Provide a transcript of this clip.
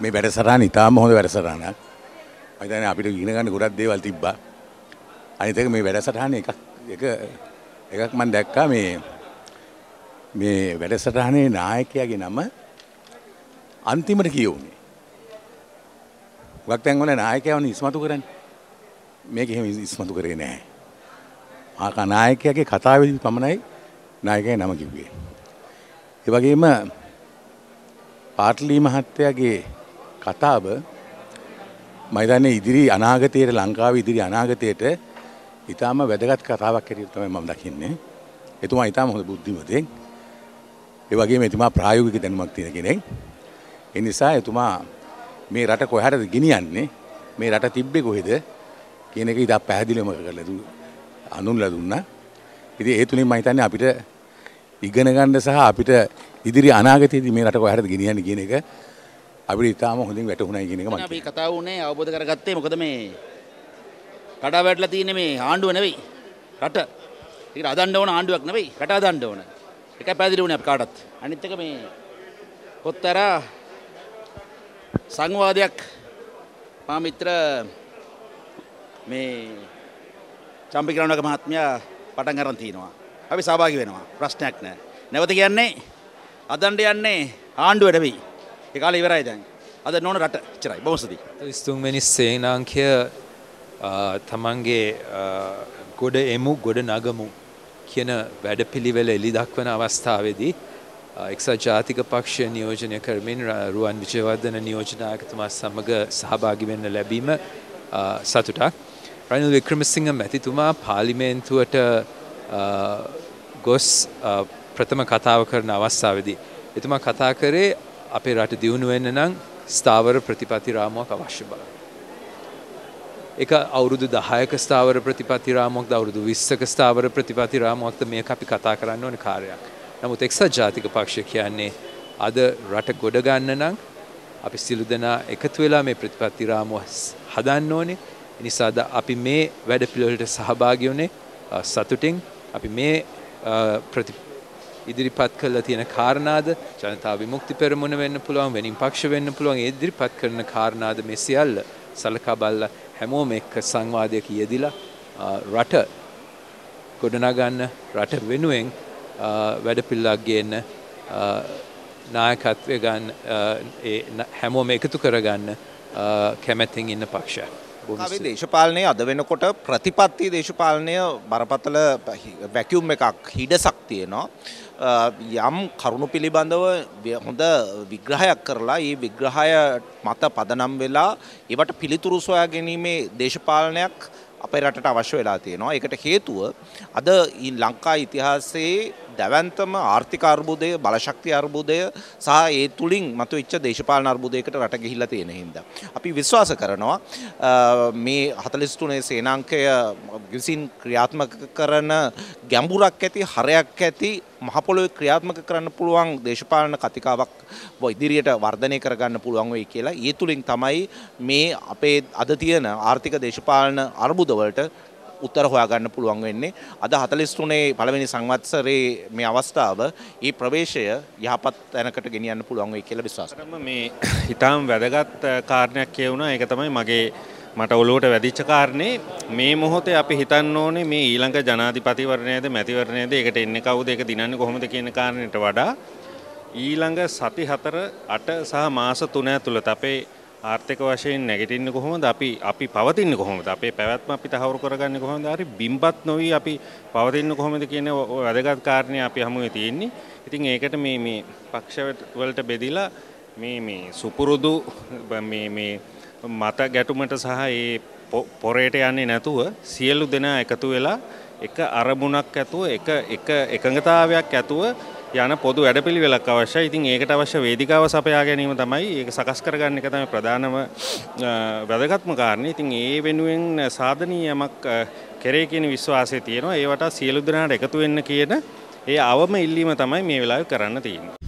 මේ වැඩසටහන ඉතාම හොඳ වැඩසටහනක්. මම හිතන්නේ අපිට ඉගෙන ගන්න ගොඩක් දේවල් තිබ්බා. අනිත් එක මේ වැඩසටහන එකක් එක එකක් මම දැක්කා මේ මේ වැඩසටහනේ නායකයාගේ නම අන්තිමට කියවුනේ. ගොඩක් තැන්වල නායකයවන ඉස්මතු කරන්නේ. මේක එහෙම ඉස්මතු කරේ නැහැ. ආකා නායකයාගේ කතාවේදී පමණයි නායකයා නම කිව්වේ. ඒ වගේම පාටලී මහත්තයාගේ කතාව මයිදන්නේ ඉදිරි අනාගතයට ලංකාව ඉදිරි අනාගතයට ඉතාම වැදගත් කතාවක් හැටියට තමයි මම දකින්නේ. එතුමා ඉතාම හොඳ බුද්ධිමතෙක්. ඒ වගේම එතුමා ප්‍රායෝගික දැනුමක් තියෙන කෙනෙක්. ඒ නිසා එතුමා මේ රට කොහටද ගෙනියන්නේ මේ රට තිබ්බේ කොහෙද කියන එක ඉතා පැහැදිලිවම කරලා අනුන්ලා දුන්නා. ඉතින් ඒ තුලින් මම හිතන්නේ අපිට ඉගෙන ගන්න සහ අපිට ඉදිරි අනාගතයේදී මේ රට කොහටද ගෙනියන්නේ කියන එක අපිට ඉතාම හොඳින් වැටහුණයි කියන එක මම අපි කතා වුණේ අවබෝධ කරගත්තේ මොකද මේ කඩා වැටලා තියෙන්නේ මේ ආණ්ඩුව නෙවෙයි රට. ඒක අදන්න ඕන ආණ්ඩුවක් නෙවෙයි රට අදන්න ඕන. ඒකයි පැහැදිලි වුණේ අප කාටත්. අනිත් එක මේ කොත්තරා සංවාදයක් පාමිත්‍ර මේ චම්පිකරණක මහත්මයා පටන් අරන් තිනවා. අපි සහභාගී වෙනවා. ප්‍රශ්නයක් නැහැ. නැවත කියන්නේ අදණ්ඩ යන්නේ ආණ්ඩුව නෙවෙයි. ඒ කාලේ ඉවරයි දැන්. අද නොන රට එච්චරයි. බොහොම ස්තුතියි. ස්තුන්වැනි සේනාංකය තමන්ගේ ගොඩ එමු ගොඩ නගමු කියන වැඩපිළිවෙල එලි දක්වන අවස්ථාවේදී එක්සත් ජාතික පක්ෂ නියෝජනය කරමින් රුවන් විජයවර්ධන නියෝජනායකතුමා සමඟ සහභාගි වෙන්න ලැබීම සතුටක්. රනිල් වික්‍රමසිංහ මැතිතුමා පාලිමේන්තුවට ගොස් ප්‍රථම කතාව කරන අවස්ථාවදී. එතුමා කතා කරේ අපේ රට දියුණු වෙන්න නම් ස්ථාවර ප්‍රතිපත්ති රාමුවක් අවශ්‍ය බව. එක අවුරුදු දහයක ස්ථාවර ප්‍රතිපත්ති රාමුවක්ද අවුරුදු විස්සක ස්ථාවර ප්‍රතිපත්ති රාමුවක්ද මේක අපි කතා කරන්න ඕන කාර්යයක්. නමුත් එක්සත් ජාතික පක්ෂ කියන්නේ අද රට ගොඩ ගන්න නම් අපි සිළු දෙනා එකතු වෙලා මේ ප්‍රතිපත්ති රාමුව හදන්න ඕනේ. නිසාද අපි මේ වැඩ පිළිවෙලට සහභාගී වුණේ සතුටින් අපි මේ ප්‍රති ඉදිරිපත් කළ තියෙන කාරණාද ජනතා විමුක්ති පෙරමුණ වෙන්න පුළුවන් වෙනින් පක්ෂ වෙන්න පුළුවන් ඒ ඉදිරිපත් කරන කාරණාද මේ සියල්ල සලකා බලලා හැමෝම එක්ක සංවාදයක යෙදිලා රට ගොඩනගන්න රට වෙනුවෙන් වැඩපිල්ලක් ගේන්න නායකත්වය ගන්න හැමෝම එකතු කරගන්න කැමැතින් ඉන්න පක්ෂයක්. ලංකාවේ දේශපාලනය අද වෙනකොට ප්‍රතිපත්ති දේශපාලනය බරපතල වැැකියුම් එකක් හිඩසක් තියෙනවා. යම් කරුණු පිළිබඳව හොඳ විග්‍රහයක් කරලා ඒ විග්‍රහය මත පදනම් වෙලා ඒවට පිළිතුරු සොයා ගැනීමේ දේශපාලනයක් අපේ රටට අවශ්‍ය වෙලා තියෙනවා. ඒකට හේතුව අද ලංකා ඉතිහාසයේ දැවන්තම ආර්ථික අර්බුදය බලශක්ති අර්බුදය සහ ඒ තුළින් මතුවෙච්ච දේශපාලන අර්බුදයකට රට ගිහිල්ලා තියෙන හින්දා. අපි විශ්වාස කරනවා මේ 43 සේනාංකය විසින් ක්‍රියාත්මක කරන ගැඹුරක් ඇති හරයක් ඇති මහපොළොවේ ක්‍රියාත්මක කරන්න පුළුවන් දේශපාලන කතිකාවක් ඉදිරියට වර්ධනය කරගන්න පුළුවන් වෙයි කියලා. ඒ තුලින් තමයි මේ අපේ අද තියෙන ආර්ථික දේශපාලන අර්බුදවලට උත්තර හොයාගන්න පුළුවන් වෙන්නේ. අද 43 පළවෙනි සංවත්සරේ මේ අවස්ථාව ඒ ප්‍රවේශය යහපත් තැනකට ගෙනියන්න පුළුවන් වෙයි කියලා විශ්වාස කරනවා. මේ ඊටාම් වැදගත් කාරණයක් කියවුණා. ඒක තමයි මගේ මට ඔලුවට වැදිච්ච කාරණේ මේ මොහොතේ අපි හිතන්න ඕනේ මේ ඊළඟ ජනාධිපතිවරණයද මැතිවරණයද ඒකට එන්නේ කවුද ඒක දිනන්නේ කොහොමද කියන කාරණයට වඩා ඊළඟ සති 4 8 සහ මාස 3 ඇතුළත අපේ ආර්ථික වශයෙන් නැගිටින්නේ කොහොමද? අපි අපි පවතින්නේ කොහොමද? අපේ පැවැත්ම අපි තහවුරු කරගන්නේ කොහොමද? හරි බිම්පත් නොවි අපි පවතින්නේ කොහොමද කියන වැදගත් කාරණේ අපි හමුවේ තියෙන්නේ. ඉතින් ඒකට මේ මේ පක්ෂ වලට බෙදිලා මේ මේ සුපුරුදු මේ මේ මත ගැටුමට සහ ඒ පොරේට යන්නේ නැතුව සියලු දෙනා එකතු වෙලා එක අරමුණක් ඇතුව එක එක එකඟතාවයක් ඇතුව යන පොදු වැඩපිළිවෙලක් අවශ්‍යයි. ඉතින් ඒකට අවශ්‍ය වේදිකාව සපයා ගැනීම තමයි ඒක සකස් කරගන්න එක තමයි ප්‍රධානම වැදගත්ම කාරණේ. ඉතින් ඒ වෙනුවෙන් සාධනීය යමක් කෙරේ කියන විශ්වාසය තියෙනවා. ඒවට සියලු දෙනාට එකතු වෙන්න කියන ඒ අවම ඉල්ලීම තමයි මේ වෙලාවේ කරන්න තියෙන්නේ.